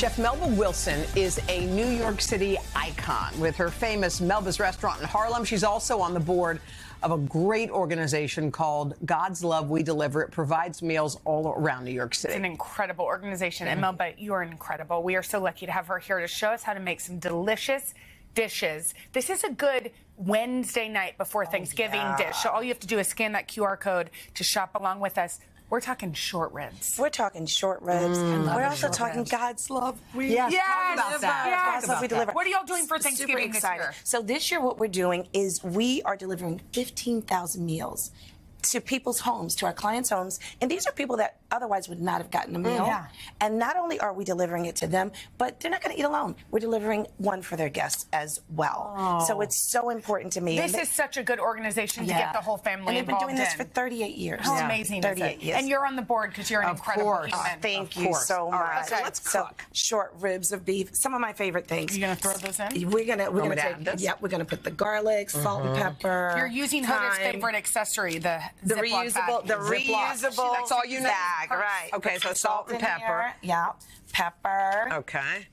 Chef Melba Wilson is a New York City icon with her famous Melba's restaurant in Harlem. She's also on the board of a great organization called God's Love We Deliver. It provides meals all around New York City. It's an incredible organization. And mm. Melba, you're incredible. We are so lucky to have her here to show us how to make some delicious dishes. This is a good Wednesday night before oh, Thanksgiving dish. So all you have to do is scan that QR code to shop along with us. We're talking short ribs. We're talking short ribs. Mm. We're also talking ribs. God's love. We Yes, Yes, talk about that. yes. God's love we deliver. What are y'all doing for Super Thanksgiving this year? So this year, what we're doing is we are delivering 15,000 meals to people's homes, to our clients' homes, and these are people that otherwise would not have gotten a meal. yeah. And not only are we delivering it to them, but they're not going to eat alone. We're delivering one for their guests as well. Oh. So it's so important to me. This And is such a good organization to get the whole family And they've been involved doing this for 38 years. How amazing is 38 it? years. And you're on the board because you're an Of incredible oh, course. human. Thank Of you course. so much. right, so let's cook. short ribs of beef, some of my favorite things. You gonna throw those in? We're gonna we're gonna take this? yep. We're gonna put the garlic, salt and mm-hmm. pepper. You're using Hoda's favorite accessory, the, the Ziploc reusable, bag. the Ziploc. reusable. That's all you need? bag, right? Okay, so salt and pepper. here. Yeah, pepper. Okay.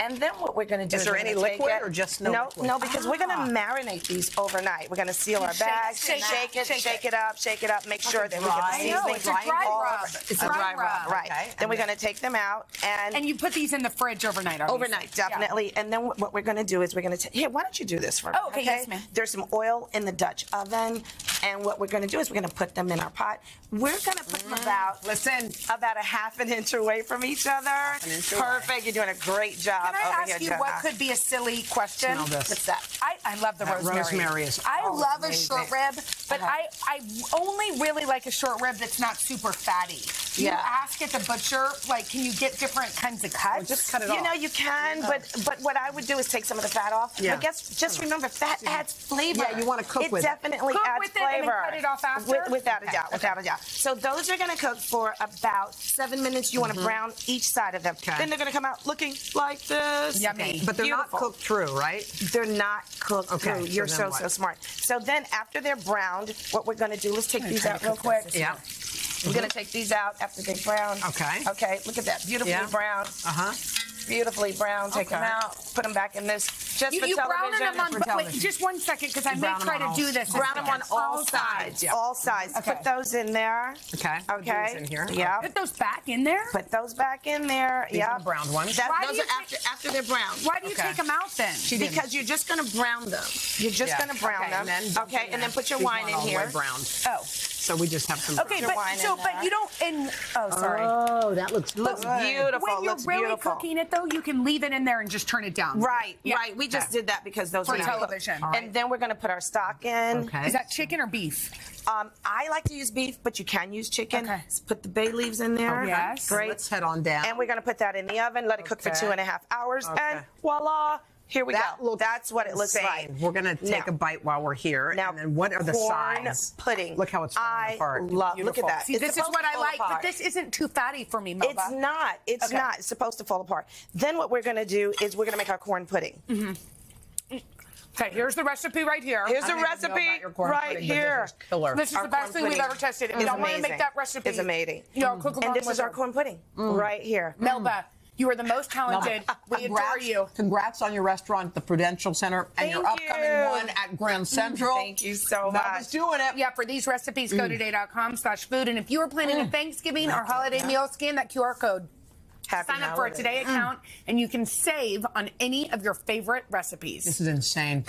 And then what we're going to do Is is, there any liquid or just no no? liquid? No, because we're going Ah. to marinate these overnight. We're going to seal our Shake- bags, shake shake, it, it, shake shake, it. up, shake it up, make sure that we get the seasoning it's a dry rub. It's a dry rub. right? Okay, Then and we're going to take them out and And you put these in the fridge overnight, obviously. Overnight, Yeah. definitely. And then what we're going to do is we're going to here. Why don't you do this for me? Oh, okay, yes, ma'am. There's some oil in the Dutch oven, and what we're going to do is we're going to put them in our pot. We're going to put them about Listen. about a half an inch away from each other. inch away. Perfect. You're doing a great job Can I over ask here, you Jenna. what could be a silly question? Smell this. What's that? I, I love the That rosemary. rosemary is I always love a short rib, but Uh-huh. I, I only really like a short rib that's not super fatty. Do Yeah. You ask at the butcher, like, can you get different kinds of cuts? just cut it You off. know you can, but but what I would do is take some of the fat off. Yeah. But guess just remember, fat adds flavor. Yeah, you wanna cook it with it. definitely Cook adds with it and then flavor. cut it off after? With- without a Okay, doubt, okay. without a doubt. So those are going to cook for about seven minutes. You want to brown each side of them. Mm-hmm. Okay. Then they're going to come out looking like this. Yummy. But they're Beautiful. not cooked through, right? They're not cooked through. so You're so what? so smart. So then after they're browned, what we're going to do? Let's take these out real quick. Yeah. We're going to take these out after they're brown. Okay. Okay. Look at that. Beautifully Yeah. brown. Uh huh. Beautifully brown. Take them out. Put them back in this. Just You, for you browning television. them on, but wait, television. just one second, because I may brown them try on to all do this. sides. Brown them on all sides. Yeah. All sides. Okay. Put those in there. Okay. Put Okay. in here. Yeah. Put those back in there? Put those back in there. These are yeah. the browned ones. That, Why do those you are after take- after they're brown. Why do you Okay. take them out then? didn't. Because you're just going to brown them. You're just Yeah. going to brown okay, them. And then okay, and then put your These wine weren't in all the here. way browned. Oh. So we just have some. Okay, your but wine so in but there. you don't in oh sorry. Oh, that looks Looks good. beautiful. when you're looks really beautiful. cooking it though, you can leave it in there and just turn it down. Right, Yeah. right. We just Okay. did that because those For are not cooked. television. All right. And then we're going to put our stock in. Okay. Is that chicken or beef? Um, I like to use beef, but you can use chicken. Okay. Let's put the bay leaves in there. Okay. Yes. Great. Let's head on down. and we're going to put that in the oven, let it cook for two and a half hours, Okay. and voila, here we that go. That's what it looks insane. like. We're gonna take Now- a bite while we're here. Now, and then what are the sides? pudding. Look how it's falling I apart. love. Look at that. See, this is what I like, apart. but this isn't too fatty for me, Melba. It's not. It's Okay. not. It's supposed to fall apart. Then what we're going to do is we're going to make our corn pudding. Mm-hmm. Okay, here's the recipe right here. Here's the don't even know recipe about your corn right pudding, here. This is killer. This is the best thing we've ever tested. If you want to make that recipe, It's amazing. You know, cook along And this is our corn pudding mm. right here. Melba, mm. You are the most talented. we adore you. Congrats on your restaurant, at the Prudential Center, and your Thank upcoming you. one at Grand mm, Central. Thank you so much. doing it. Yeah, for these recipes, go to mm. today.com slash food. And if you are planning a mm. Thanksgiving or holiday meal, scan that QR code. Happy Sign up for a. Today account, and you can save on any of your favorite recipes. This is insane.